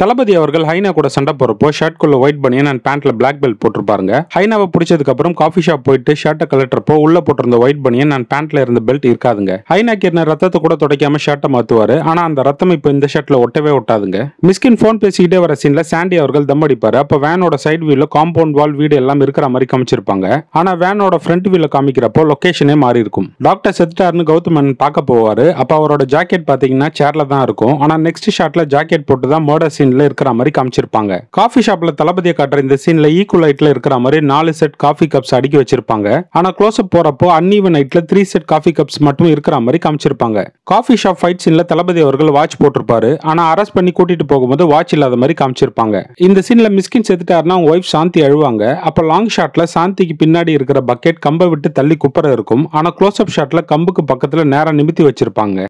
தளபதி அவர்கள் ஹைனா கூட சண்டை போறப்போ ஷர்ட்குள்ள ஒயிட் பண்ணி நான் பேண்ட்ல பிளாக் பெல்ட் போட்டிருப்பாருங்க. ஹைனாவை பிடிச்சதுக்கு அப்புறம் காஃபி ஷாப் போயிட்டு ஷர்ட்டை கலட்டுறப்போ உள்ள போட்டிருந்த ஒயிட் பனியன் நான் பேண்ட்ல இருந்த பெல்ட் இருக்காதுங்க. ஹைனா என்ன ரத்தத்தை கூட துடைக்காம ஷர்ட்டை மாத்துவாரு. ஆனா அந்த ரத்தம் இப்போ இந்த ஷர்ட்ல ஒட்டவே ஒட்டாதுங்க. மிஸ்கின் ஃபோன் பேசிக்கிட்டே வர சீன்ல சாண்டி அவர்கள் தம் அடிப்பாரு. அப்ப வேனோட சைடு வியூல காம்பவுண்ட் வால் வீடு எல்லாம் இருக்கிற மாதிரி காமிச்சிருப்பாங்க. ஆனா வேனோட ஃப்ரண்ட் வியூல காமிக்கிறப்போ லொகேஷனே மாறி இருக்கும். டாக்டர் செத்துட்டாருன்னு கௌதமன் பார்க்க போவாரு. அப்ப அவரோட ஜாக்கெட் பாத்தீங்கன்னா சேர்ல தான் இருக்கும். ஆனா நெக்ஸ்ட் ஷாட்ல ஜாக்கெட் போட்டு தான் மர்டர் சீன்ல இருக்கிற மாதிரி காமிச்சிருப்பாங்க. காஃபி ஷாப்ல தளபதியை காட்டுற இந்த சீன்ல ஈக்குவல் லைட்ல இருக்கிற மாதிரி நாலு செட் காஃபி கப்ஸ் அடுக்கி வச்சிருப்பாங்க. ஆனா க்ளோஸ் அப் போறப்போ அன்இவன் நைட்ல த்ரீ செட் காஃபி கப்ஸ் மட்டும் இருக்கிற மாதிரி காமிச்சிருப்பாங்க. காஃபி ஷாப் ஃபைட் சீன்ல தளபதி அவர்கள் வாட்ச் போட்டிருப்பாரு. ஆனா அரெஸ்ட் பண்ணி கூட்டிட்டு போகும்போது வாட்ச் இல்லாத மாதிரி காமிச்சிருப்பாங்க. இந்த சீன்ல மிஸ்கின் செத்துட்டாருன்னா அவங்க ஒய்ஃப் சாந்தி அழுவாங்க. அப்ப லாங் ஷாட்ல சாந்திக்கு பின்னாடி இருக்கிற பக்கெட் கம்பை விட்டு தள்ளி குப்புற இருக்கும். ஆனா க்ளோஸ் அப் ஷாட்ல கம்புக்கு பக்கத்துல நேரம் நிமித்தி வச்சிருப்பாங்க.